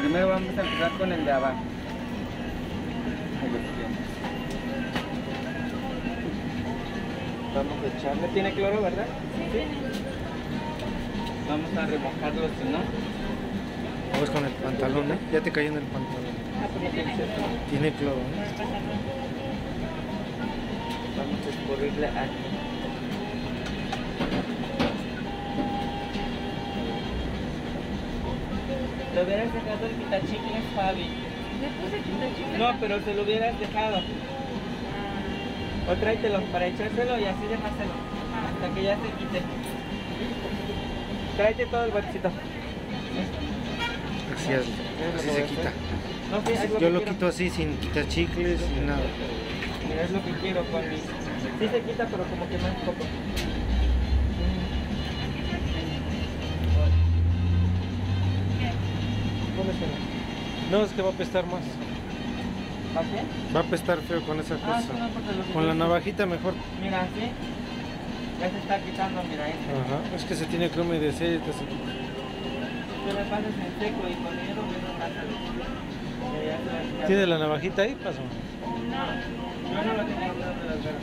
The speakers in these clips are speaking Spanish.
Primero vamos a empezar con el de abajo. Vamos a echarle, tiene cloro, ¿verdad? Sí. Vamos a remojarlo, si no. Vamos con el pantalón, ¿eh? Ya te cayó en el pantalón. Ah. Tiene cloro, ¿eh? Vamos a escurrirle aquí. Lo hubieras dejado el quitachicles, Fabi. Le puse quitachicles. No, pero se lo hubieras dejado. O tráetelo para echárselo y así dejárselo. Hasta que ya se quite. Tráete todo el bolsito. Así, es, así se quita. No, sí, es lo Yo lo quiero. quito así, sin quitar chicles, sin nada. Mira, es lo que quiero mis... Sí se quita, pero como que más poco. Póneselo. No, es que va a apestar más. ¿Así? Va a apestar feo con esa Ah, sí, no cosa. importa lo que Con la navajita mejor. Mira, así. Ya se está quitando, mira este. Ajá. Es que se tiene que humedecer y te se quita. Tú le pasas en seco y con hielo se va a quitar. ¿Tiene la navajita ahí? Paso. No, yo no lo tenía hablado de las veras.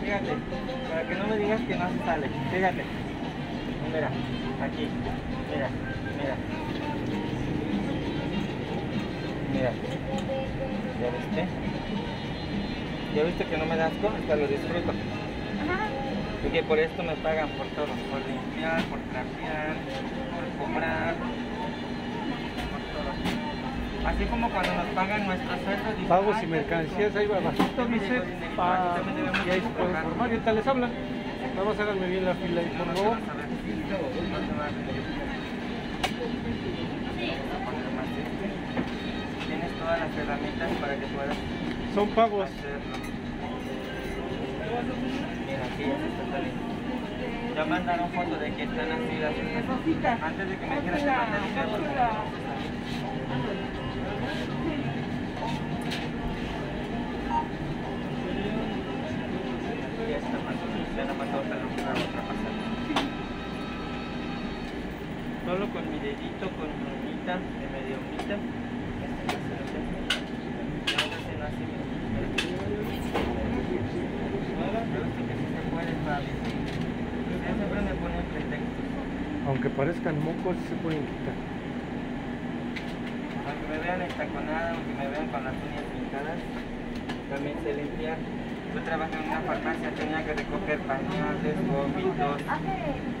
fíjate, para que no me digas que no se sale, fíjate. Mira, aquí, mira, mira. Mira, ¿ya viste? ¿Ya viste que no me das asco? Hasta lo disfruto. Ajá. Porque por esto me pagan por todo, por limpiar, por trapear, por cobrar. Así como cuando nos pagan nuestro sueldo. dicen, Pagos "Ay, y mercancías, rico". ahí va bajito, dice. Y ahí se de pueden formar. Y ahorita les hablan. Vamos a háganme bien la fila ahí, por favor. Tienes todas las herramientas para que puedas Son pagos. Mira, aquí ya se está saliendo. Ya mandaron foto de que están así las Antes de que me dijeras que mandé el video, porque no se salía. Ya está ya otra pasada. Solo con mi dedito, con mi uñita, de medio uñita. Este ya se lo tengo. Y aún así no hace bien. Pero sí que sí se puede, Fabi. Ya siempre me ponen pretextos. Aunque parezcan mocos, se pueden quitar. Aunque me vean estaconada, aunque me vean con las uñas pintadas, también sé limpiar. Yo trabajé en una farmacia, tenía que recoger pañales, vómitos,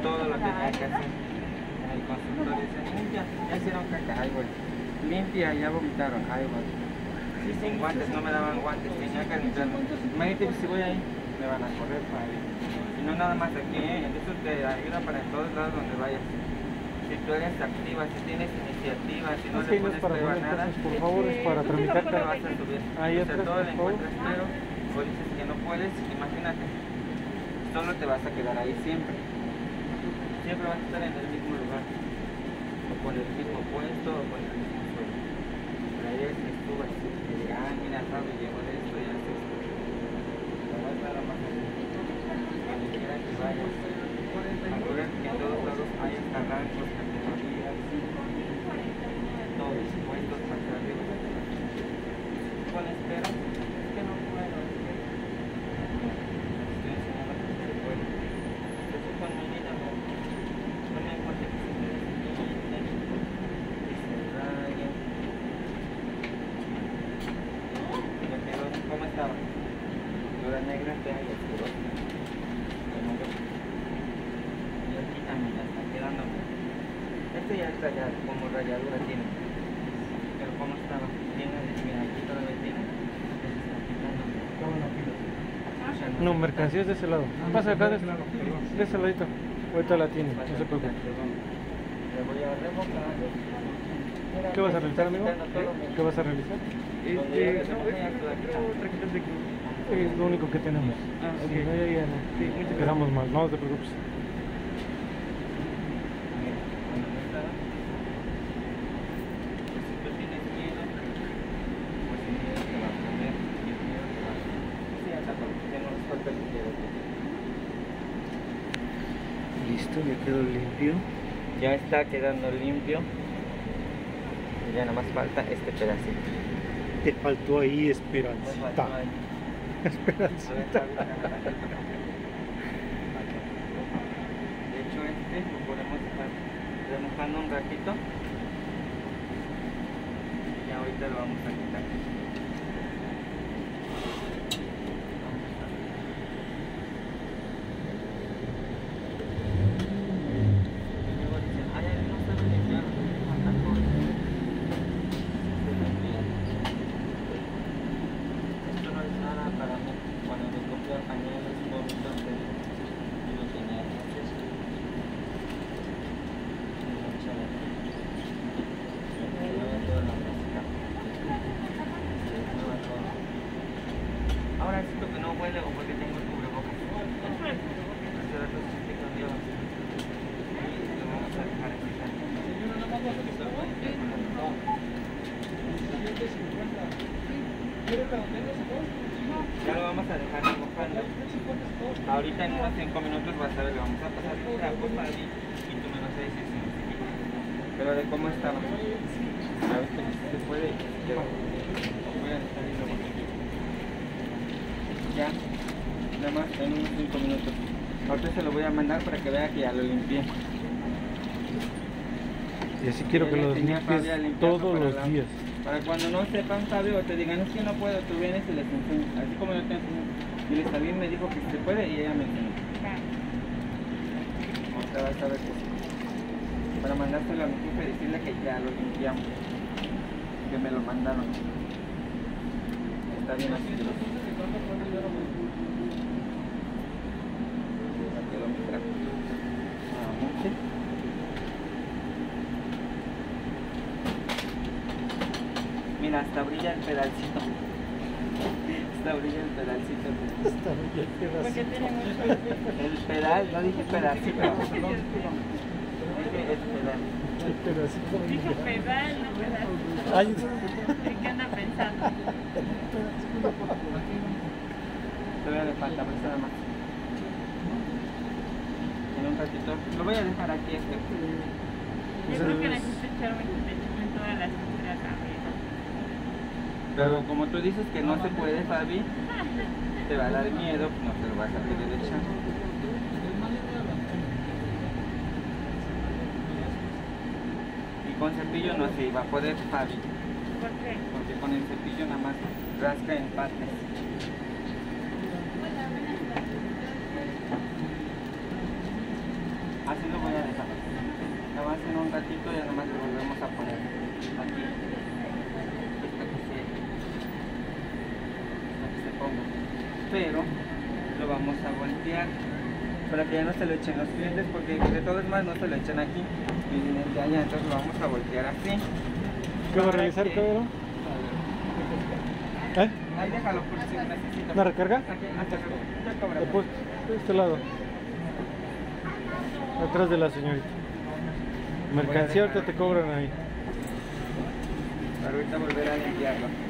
todo lo tenía que hacer. En el consultorio decían, limpia, ya hicieron caca, ahí voy. Limpia, ya vomitaron, ahí voy. Y sin guantes, no me daban guantes, tenía que limpiarme. Imagínate si voy ahí, me van a correr para ahí. Y no nada más aquí, ¿eh? eso te ayuda para en todos lados donde vayas. Si tú eres activa, si tienes iniciativa, si no le pones para prueba nada, entonces, por favor, es para te tramitar. vas a subir. Ahí o sea, atrás, todo le por favor. encuentras pero o dices imagínate. Solo te vas a quedar ahí siempre. Siempre vas a estar en el mismo lugar. O con el mismo puesto o con el mismo sueldo. Pero ahí es que tú vas y digas, ah, mira, Fabio de esto y hace esto. Nada más. Donde quiera que vayas. Acuérdate que en todos lados hay hasta rangos, categorías, todos puestos para arriba. Con es que no puedo. Estoy enseñando que se puede. Yo soy con mi vida, no, no me importa que la negra fea y asquerosa. Como yo. Y aquí también ya está quedando. Este ya como rayadura tiene. Pero como estaba, tiene, mira, aquí todavía tiene. Ya No, mercancías de ese lado. Pasa acá de ese lado. De ese ladito. Ahorita la tiene, no se preocupe. Le voy a remojar. Mira, ¿Qué vas a realizar, amigo? ¿Qué vas a realizar? Este, no, es de lo único que tenemos. Ah, ok. Si no, ya, ya no. Sí, muchas gracias. Quedamos mal, no te preocupes. Mira, cuando no estaba, pues si tú tienes miedo, pues sin miedo te va a poner, sin miedo te va a Sí, hasta porque ya no les falta el miedo. Listo, ya quedó limpio. Ya está quedando limpio. Y ya nada más falta este pedacito. Te faltó ahí Me faltó esperancita. ahí. Esperancita. De hecho, este lo podemos dejar remojando un ratito. Y ahorita lo vamos a quitar. Y luego dicen, "Ay, ay, no sabe limpiar, falta todo". Se limpia. Esto no es nada para mí. Cuando me compré pañales, vómitos, te digo, yo lo tenía que hacer. Y lo echaba. Se mueve toda la música. Se mueve todo. Ahora siento que no huele o porque tengo cubrebocas. Dejar aquí. Ya lo vamos a dejar remojando. Ahorita en unos 5 minutos vas a ver, le vamos a pasar el trapo para ti. Pero de cómo estaba. A ver si se puede. Voy a ahí lo Ya, nada más en unos 5 minutos. Ahorita se lo voy a mandar para que vea que ya lo limpié. Y así quiero que los limpies todos para los la- días. Para cuando no sepan, Fabio, o te digan, es que no puedo, tú vienes y les enseñas. Así como yo te enseño. Y les también me dijo que se puede y ella me enseñó. Ahorita vas a ver que sí. Para mandárselo a mi jefe y decirle que ya lo limpiamos. Que me lo mandaron. Está bien así. Mira, hasta brilla el pedalcito. Hasta brilla el pedalcito. Está bien, qué Porque así. tiene mucho. El pedal, no dije pedacito. Dije el pedal. El pedacito Dijo pedal, no pedal. Ay, ¿En qué anda pensando? Todavía le falta, pero nada más. En un ratito. Lo voy a dejar aquí este. Yo creo que necesito echarme en toda la cintura también. Pero como tú dices que no se puede, Fabi, te va a dar miedo, no te lo vas a querer echar. Y con cepillo no se iba a poder, Fabi, ¿Por qué? porque con el cepillo nada más rasca en partes. Así lo voy a dejar. Nada más en un ratito ya nada más lo volvemos a poner aquí. Hasta que se, hasta que se ponga. Pero lo vamos a voltear para que ya no se lo echen los clientes porque de todos modos no se lo echan aquí y vienen de allá, entonces lo vamos a voltear así. ¿Qué va a realizar, que-? ¿Eh? Ahí déjalo por si necesita. ¿Una recarga? Aquí. Después, de este lado. Atrás de la señorita. Mercancía ahorita te cobran ahí. Ahorita volver a limpiarlo.